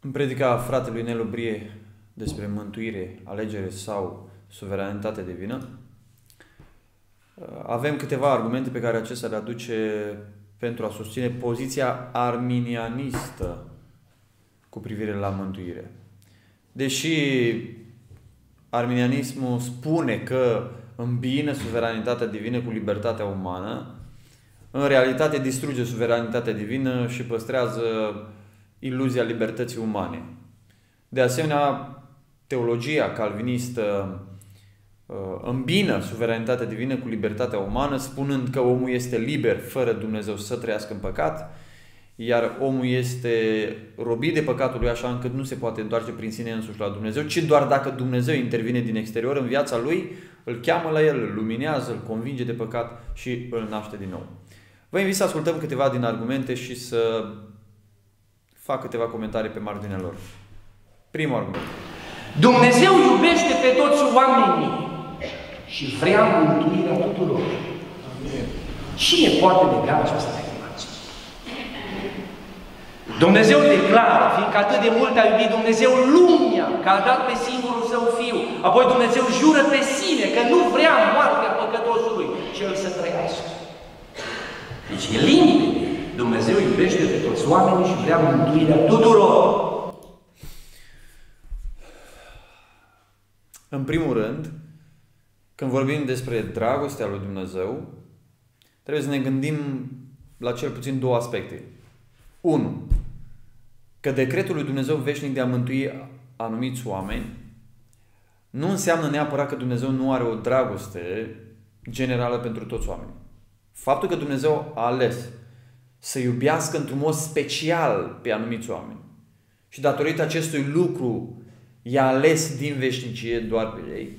În predica fratelui Nelu Brie despre mântuire, alegere sau suveranitate divină, avem câteva argumente pe care acesta le aduce pentru a susține poziția arminianistă cu privire la mântuire. Deși arminianismul spune că îmbină suveranitatea divină cu libertatea umană, în realitate distruge suveranitatea divină și păstrează iluzia libertății umane. De asemenea, teologia calvinistă uh, îmbină suveranitatea divină cu libertatea umană, spunând că omul este liber fără Dumnezeu să trăiască în păcat, iar omul este robit de păcatul lui așa încât nu se poate întoarce prin sine însuși la Dumnezeu, ci doar dacă Dumnezeu intervine din exterior în viața lui, îl cheamă la el, îl luminează, îl convinge de păcat și îl naște din nou. Vă invit să ascultăm câteva din argumente și să fac câteva comentarii pe marginea lor. Primul argument. Dumnezeu iubește pe toți oamenii și vrea mântuirea tuturor. Cine poate nega această afirmație? Dumnezeu declară, fiindcă atât de mult a iubit Dumnezeu lumea, că a dat pe singurul său Fiu. Apoi Dumnezeu jură pe sine că nu vrea moartea păcătosului, ci el să trăiască. Deci e limpede. Dumnezeu iubește pe toți oamenii și vrea mântuirea tuturor. În primul rând, când vorbim despre dragostea lui Dumnezeu, trebuie să ne gândim la cel puțin două aspecte. Unu, că decretul lui Dumnezeu veșnic de a mântui anumiți oameni nu înseamnă neapărat că Dumnezeu nu are o dragoste generală pentru toți oamenii. Faptul că Dumnezeu a ales să iubească într-un mod special pe anumiți oameni și datorită acestui lucru i-a ales din veșnicie doar pe ei,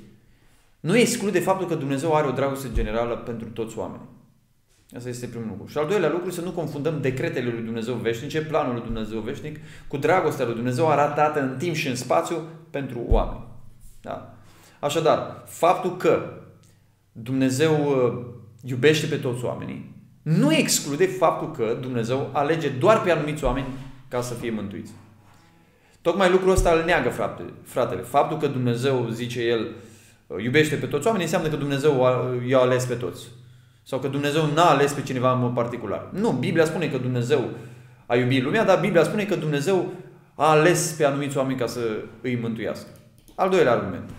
nu exclude faptul că Dumnezeu are o dragoste generală pentru toți oamenii. Asta este primul lucru. Și al doilea lucru, să nu confundăm decretele lui Dumnezeu veșnice, planul lui Dumnezeu veșnic, cu dragostea lui Dumnezeu aratată în timp și în spațiu pentru oameni. Da? Așadar, faptul că Dumnezeu uh, iubește pe toți oamenii, nu exclude faptul că Dumnezeu alege doar pe anumiți oameni ca să fie mântuiți. Tocmai lucrul ăsta îl neagă frate, fratele. Faptul că Dumnezeu, zice el, iubește pe toți oamenii, înseamnă că Dumnezeu i-a ales pe toți. Sau că Dumnezeu n-a ales pe cineva în mod particular. Nu, Biblia spune că Dumnezeu a iubit lumea, dar Biblia spune că Dumnezeu a ales pe anumiți oameni ca să îi mântuiască. Al doilea argument.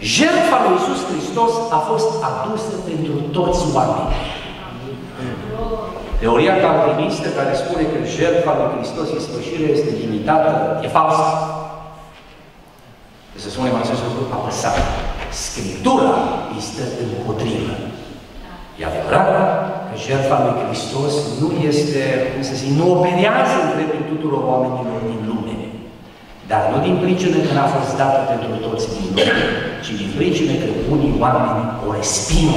Jertfa lui Iisus Hristos a fost adusă pentru toți oamenii. Teoria calvinistă care spune că jertfa lui Hristos ispășire este limitată, e falsă. Să spunem acest lucru apăsat. Scriptura este împotrivă. E adevărat că jertfa lui Hristos nu este, cum să zic, nu operează în dreptul tuturor oamenilor din lume. Dar nu din pricină că n-a fost dată pentru toți din lume, ci din pricină că unii oameni o resping.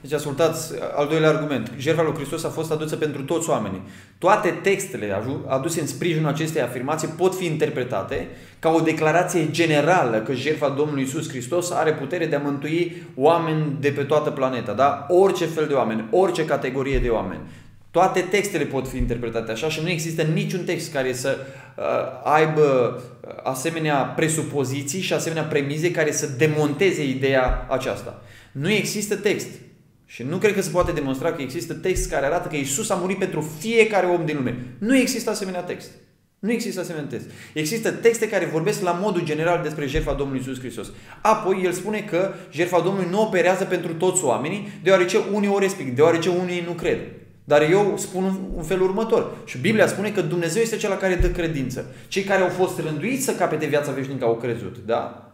Deci ascultați, al doilea argument. Jertfa lui Hristos a fost adusă pentru toți oamenii. Toate textele aduse în sprijinul acestei afirmații pot fi interpretate ca o declarație generală că jertfa Domnului Isus Hristos are putere de a mântui oameni de pe toată planeta. Da? Orice fel de oameni, orice categorie de oameni. Toate textele pot fi interpretate așa și nu există niciun text care să uh, aibă uh, asemenea presupoziții și asemenea premize care să demonteze ideea aceasta. Nu există text. Și nu cred că se poate demonstra că există text care arată că Isus a murit pentru fiecare om din lume. Nu există asemenea text. Nu există asemenea text. Există texte care vorbesc la modul general despre jertfa Domnului Isus Hristos. Apoi el spune că jertfa Domnului nu operează pentru toți oamenii, deoarece unii o resping, deoarece unii nu cred. Dar eu spun un fel următor. Și Biblia spune că Dumnezeu este cel care dă credință. Cei care au fost rânduiți să capete viața veșnică au crezut. Da?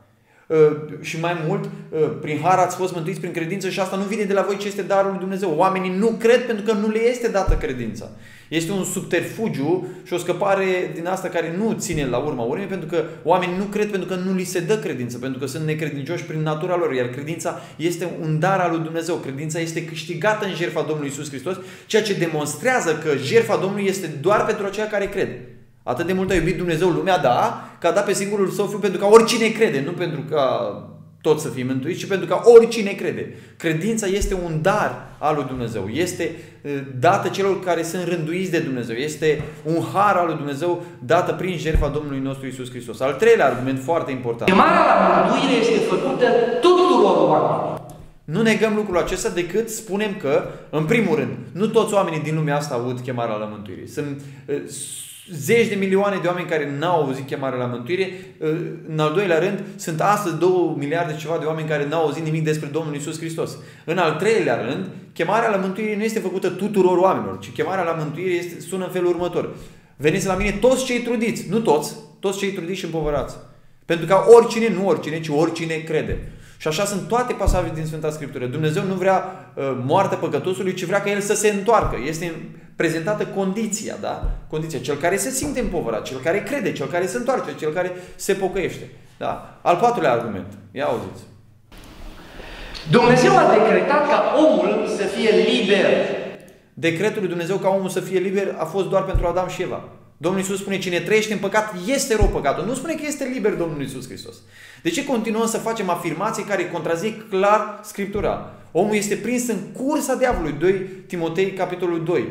Uh, și mai mult, uh, prin har ați fost mântuiți prin credință și asta nu vine de la voi, ci este darul lui Dumnezeu. Oamenii nu cred pentru că nu le este dată credința. Este un subterfugiu și o scăpare din asta care nu ține la urma urmei, pentru că oamenii nu cred pentru că nu li se dă credință, pentru că sunt necredincioși prin natura lor, iar credința este un dar al lui Dumnezeu. Credința este câștigată în jertfa Domnului Isus Hristos, ceea ce demonstrează că jertfa Domnului este doar pentru aceia care cred. Atât de mult a iubit Dumnezeu lumea, da, că a dat pe singurul său fiu pentru ca oricine crede, nu pentru ca tot să fie mântuiți, ci pentru ca oricine crede. Credința este un dar al lui Dumnezeu. Este dată celor care sunt rânduiți de Dumnezeu. Este un har al lui Dumnezeu dată prin jertfa Domnului nostru Isus Hristos. Al treilea argument foarte important. Chemarea la mântuire este făcută tuturor oamenilor. Nu negăm lucrul acesta decât spunem că, în primul rând, nu toți oamenii din lumea asta aud chemarea la mântuire. Sunt zeci de milioane de oameni care n-au auzit chemarea la mântuire. În al doilea rând, sunt astăzi două miliarde ceva de oameni care n-au auzit nimic despre Domnul Isus Hristos. În al treilea rând, chemarea la mântuire nu este făcută tuturor oamenilor, ci chemarea la mântuire este, sună în felul următor. Veniți la mine toți cei trudiți, nu toți, toți cei trudiți și împovărați. Pentru că oricine, nu oricine, ci oricine crede. Și așa sunt toate pasajele din Sfânta Scriptură. Dumnezeu nu vrea uh, moartea păcătosului, ci vrea ca el să se întoarcă. Este prezentată condiția, da? Condiția. Cel care se simte împovărat, cel care crede, cel care se întoarce, cel care se pocăiește. Da? Al patrulea argument. Ia auziți. Dumnezeu a decretat ca omul să fie liber. Decretul lui Dumnezeu ca omul să fie liber a fost doar pentru Adam și Eva. Domnul Iisus spune, cine trăiește în păcat este rău păcatul. Nu spune că este liber Domnul Iisus Hristos. De ce continuăm să facem afirmații care contrazic clar Scriptura? Omul este prins în cursa diavolului. 2 Timotei, capitolul 2.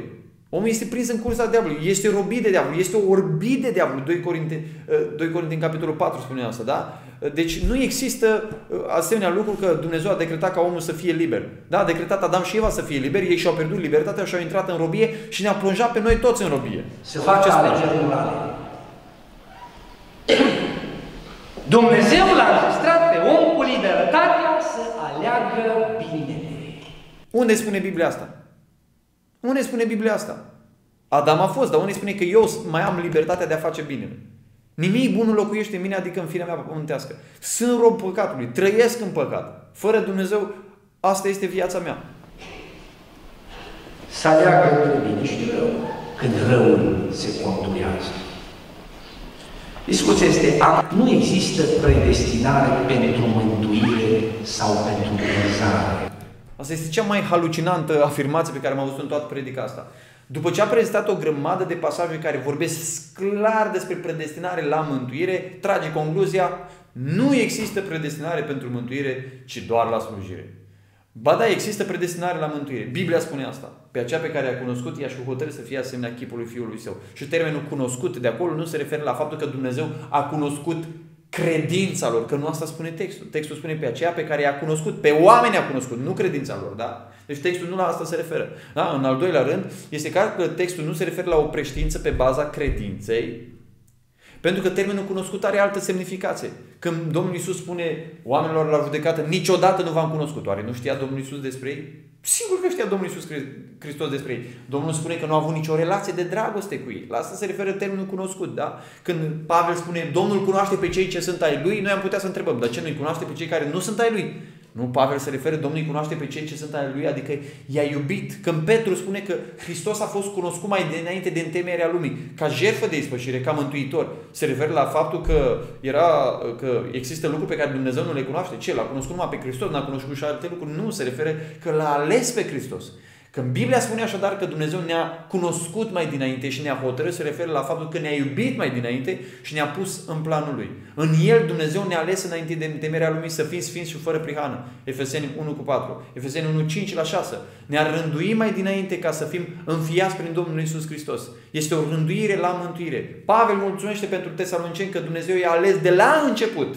Omul este prins în cursa diavolului, este robit de diavol, este orbit de diavol. 2 Corinteni, 2 Corinteni capitolul 4 spune asta, da? Deci nu există uh, asemenea lucru că Dumnezeu a decretat ca omul să fie liber. Da? A decretat Adam și Eva să fie liberi, ei și-au pierdut libertatea și au intrat în robie și ne-a plonjat pe noi toți în robie. Se face alegeri morale. Dumnezeu l-a înregistrat pe om cu libertatea să aleagă binele. Unde spune Biblia asta? Unde spune Biblia asta? Adam a fost, dar unde spune că eu mai am libertatea de a face binele? Nimic bun nu locuiește în mine, adică în firea mea pământească. Sunt rob păcatului, trăiesc în păcat. Fără Dumnezeu, asta este viața mea. Să aleagă între bine și rău, când răul se conturează. Discuția este, nu există predestinare pentru mântuire sau pentru pierzare. Asta este cea mai halucinantă afirmație pe care am auzit în toată predica asta. După ce a prezentat o grămadă de pasaje care vorbesc clar despre predestinare la mântuire, trage concluzia, nu există predestinare pentru mântuire, ci doar la slujire. Ba da, există predestinare la mântuire. Biblia spune asta. Pe aceea pe care a cunoscut, ea și hotărât să fie asemenea chipului Fiului Său. Și termenul cunoscut de acolo nu se referă la faptul că Dumnezeu a cunoscut credința lor, că nu asta spune textul. Textul spune pe aceea pe care i-a cunoscut, pe oameni a cunoscut, nu credința lor, da? Deci textul nu la asta se referă. Da? În al doilea rând, este clar că textul nu se referă la o preștiință pe baza credinței, pentru că termenul cunoscut are altă semnificație. Când Domnul Isus spune oamenilor la judecată, niciodată nu v-am cunoscut. Oare nu știa Domnul Isus despre ei? Sigur că știa Domnul Isus Hristos despre ei. Domnul spune că nu a avut nicio relație de dragoste cu ei. La asta se referă termenul cunoscut, da? Când Pavel spune, Domnul cunoaște pe cei ce sunt ai lui, noi am putea să întrebăm, dar ce nu-i cunoaște pe cei care nu sunt ai lui? Nu, Pavel se referă, Domnul cunoaște pe cei ce sunt ai lui, adică i-a iubit. Când Petru spune că Hristos a fost cunoscut mai dinainte de întemeierea lumii, ca jertfă de ispășire, ca mântuitor, se referă la faptul că, era, că există lucruri pe care Dumnezeu nu le cunoaște. Ce? L-a cunoscut numai pe Hristos, n-a cunoscut și alte lucruri. Nu, se referă că l-a ales pe Hristos. Când Biblia spune așadar că Dumnezeu ne-a cunoscut mai dinainte și ne-a hotărât, se referă la faptul că ne-a iubit mai dinainte și ne-a pus în planul Lui. În El Dumnezeu ne-a ales înainte de temerea Lumii să fim sfinți și fără prihană. Efeseni 1 cu 4. Efeseni 1, 5 la 6. Ne-a rânduit mai dinainte ca să fim înfiați prin Domnul Isus Hristos. Este o rânduire la mântuire. Pavel mulțumește pentru tesaloniceni că Dumnezeu i-a ales de la început.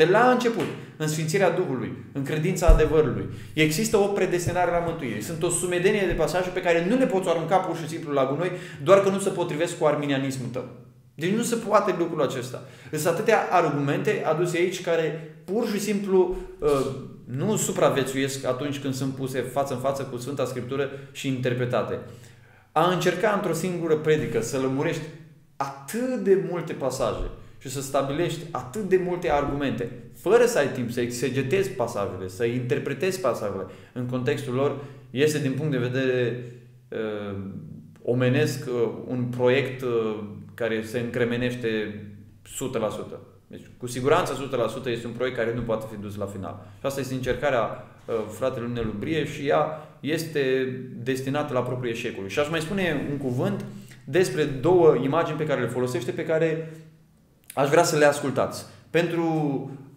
De la început în sfințirea Duhului, în credința adevărului. Există o predestinare la mântuire. Sunt o sumedenie de pasaje pe care nu le poți arunca pur și simplu la gunoi, doar că nu se potrivesc cu arminianismul tău. Deci nu se poate lucrul acesta. Sunt atâtea argumente aduse aici care pur și simplu uh, nu supraviețuiesc atunci când sunt puse față în față cu Sfânta Scriptură și interpretate. A încerca într-o singură predică să lămurești atât de multe pasaje și să stabilești atât de multe argumente, fără să ai timp să exegetezi pasajele, să interpretezi pasajele în contextul lor, este din punct de vedere uh, omenesc uh, un proiect uh, care se încremenește 100%. Deci, cu siguranță 100% este un proiect care nu poate fi dus la final. Și asta este încercarea uh, fratelui Nelu Brie și ea este destinată la propriul eșecului. Și aș mai spune un cuvânt despre două imagini pe care le folosește, pe care aș vrea să le ascultați. pentru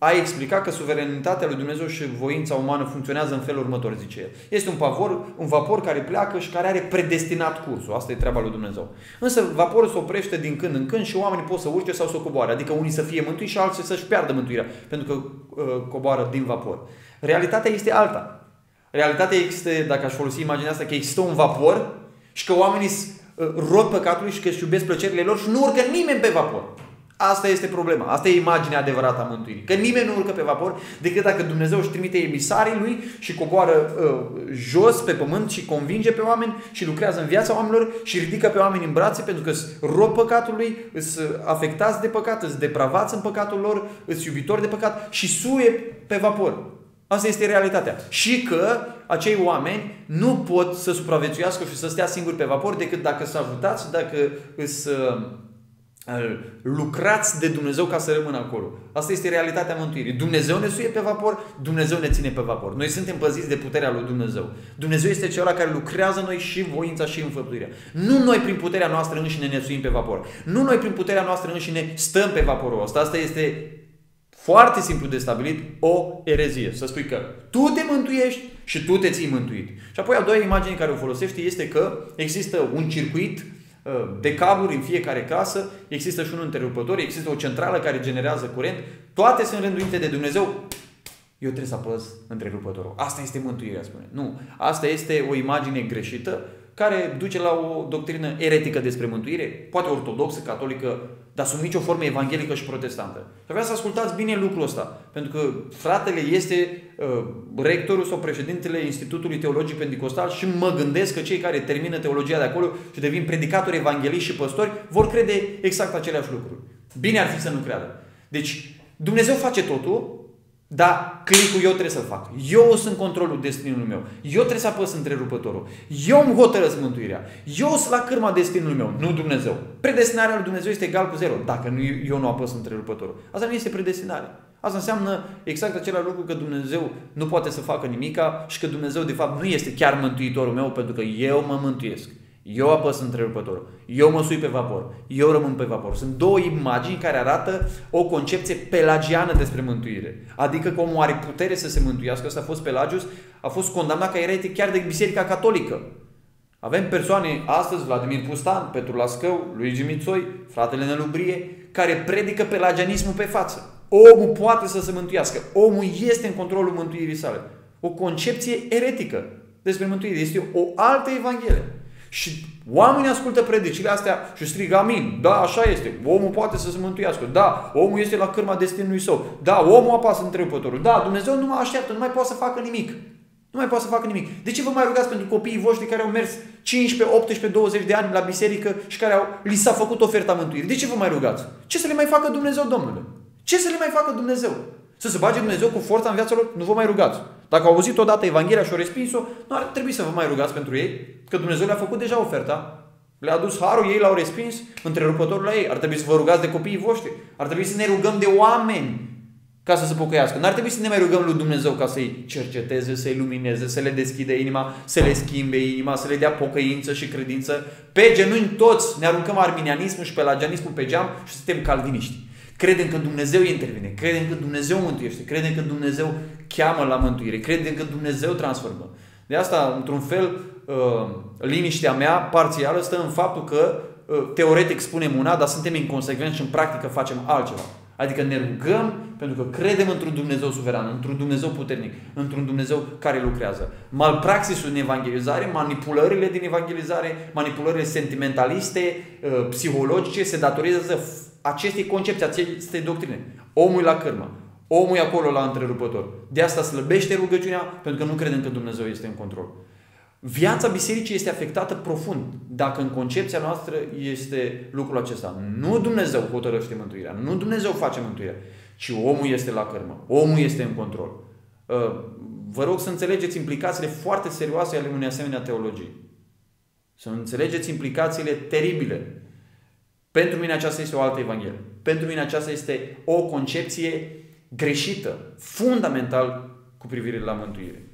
a explica că suverenitatea lui Dumnezeu și voința umană funcționează în felul următor, zice el. Este un vapor, un vapor care pleacă și care are predestinat cursul. Asta e treaba lui Dumnezeu. Însă vaporul se oprește din când în când și oamenii pot să urce sau să coboare. Adică unii să fie mântuiți și alții să-și piardă mântuirea pentru că uh, coboară din vapor. Realitatea este alta. Realitatea este, dacă aș folosi imaginea asta, că există un vapor și că oamenii uh, rod păcatului și că își iubesc plăcerile lor și nu urcă nimeni pe vapor. Asta este problema. Asta e imaginea adevărată a mântuirii. Că nimeni nu urcă pe vapor decât dacă Dumnezeu își trimite emisarii lui și coboară uh, jos pe pământ și convinge pe oameni și lucrează în viața oamenilor și ridică pe oameni în brațe pentru că sunt rob păcatului, sunt afectați de păcat, sunt depravați în păcatul lor, sunt iubitori de păcat și suie pe vapor. Asta este realitatea. Și că acei oameni nu pot să supraviețuiască și să stea singuri pe vapor decât dacă sunt ajutați, dacă sunt lucrați de Dumnezeu ca să rămână acolo. Asta este realitatea mântuirii. Dumnezeu ne suie pe vapor, Dumnezeu ne ține pe vapor. Noi suntem păziți de puterea lui Dumnezeu. Dumnezeu este cel care lucrează noi și voința și înfăptuirea. Nu noi prin puterea noastră înșine ne suim pe vapor. Nu noi prin puterea noastră înșine stăm pe vaporul ăsta. Asta este foarte simplu de stabilit o erezie. Să spui că tu te mântuiești și tu te ții mântuit. Și apoi a doua imagine care o folosește este că există un circuit Uh, de cabluri în fiecare casă, există și un întrerupător, există o centrală care generează curent, toate sunt rânduite de Dumnezeu. Eu trebuie să apăs întrerupătorul. Asta este mântuirea, spune. Nu. Asta este o imagine greșită care duce la o doctrină eretică despre mântuire, poate ortodoxă, catolică, dar sub nicio formă evanghelică și protestantă. Și vreau să ascultați bine lucrul ăsta, pentru că fratele este uh, rectorul sau președintele Institutului Teologic Pentecostal și mă gândesc că cei care termină teologia de acolo și devin predicatori, evangeliști și păstori vor crede exact aceleași lucruri. Bine ar fi să nu creadă. Deci, Dumnezeu face totul, dar clicul eu trebuie să-l fac. Eu sunt controlul destinului meu. Eu trebuie să apăs întrerupătorul. Eu îmi hotărăsc mântuirea. Eu sunt la cârma destinului meu, nu Dumnezeu. Predestinarea lui Dumnezeu este egal cu zero, dacă nu, eu nu apăs întrerupătorul. Asta nu este predestinare. Asta înseamnă exact același lucru că Dumnezeu nu poate să facă nimica și că Dumnezeu de fapt nu este chiar mântuitorul meu pentru că eu mă mântuiesc. Eu apăs întrerupătorul. Eu mă sui pe vapor. Eu rămân pe vapor. Sunt două imagini care arată o concepție pelagiană despre mântuire. Adică că omul are putere să se mântuiască. Asta a fost Pelagius. A fost condamnat ca eretic chiar de Biserica Catolică. Avem persoane astăzi, Vladimir Pustan, Petru Lascău, Luigi Mițoi, fratele Nelubrie, care predică pelagianismul pe față. Omul poate să se mântuiască. Omul este în controlul mântuirii sale. O concepție eretică despre mântuire. Este o altă evanghelie. Și oamenii ascultă predicile astea și strigă amin. Da, așa este. Omul poate să se mântuiască. Da, omul este la cârma destinului său. Da, omul apasă întrerupătorul. Da, Dumnezeu nu mai așteaptă, nu mai poate să facă nimic. Nu mai poate să facă nimic. De ce vă mai rugați pentru copiii voștri care au mers 15, 18, 20 de ani la biserică și care au, li s-a făcut oferta mântuirii? De ce vă mai rugați? Ce să le mai facă Dumnezeu, Domnule? Ce să le mai facă Dumnezeu? Să se bage Dumnezeu cu forța în viața lor? Nu vă mai rugați. Dacă au auzit odată Evanghelia și au respins-o, nu ar trebui să vă mai rugați pentru ei, că Dumnezeu le-a făcut deja oferta. Le-a dus harul, ei l-au respins, întrerupătorul la ei. Ar trebui să vă rugați de copiii voștri. Ar trebui să ne rugăm de oameni ca să se pocăiască. N-ar trebui să ne mai rugăm lui Dumnezeu ca să-i cerceteze, să-i lumineze, să le deschide inima, să le schimbe inima, să le dea pocăință și credință. Pe genunchi toți ne aruncăm arminianismul și pelagianismul pe geam și suntem calviniști. Credem că Dumnezeu intervine, credem că Dumnezeu mântuiește, credem că Dumnezeu cheamă la mântuire, credem că Dumnezeu transformă. De asta, într-un fel, uh, liniștea mea parțială stă în faptul că uh, teoretic spunem una, dar suntem inconsecvenți și în practică facem altceva. Adică ne rugăm pentru că credem într-un Dumnezeu suveran, într-un Dumnezeu puternic, într-un Dumnezeu care lucrează. Malpraxisul în evangelizare, manipulările din evangelizare, manipulările sentimentaliste, uh, psihologice, se datorează acestei concepții, acestei doctrine. Omul e la cârmă. Omul e acolo la întrerupător. De asta slăbește rugăciunea, pentru că nu credem că Dumnezeu este în control. Viața bisericii este afectată profund dacă în concepția noastră este lucrul acesta. Nu Dumnezeu hotărăște mântuirea, nu Dumnezeu face mântuirea, ci omul este la cărmă, omul este în control. Uh, vă rog să înțelegeți implicațiile foarte serioase ale unei asemenea teologii. Să înțelegeți implicațiile teribile pentru mine aceasta este o altă Evanghelie. Pentru mine aceasta este o concepție greșită, fundamental cu privire la mântuire.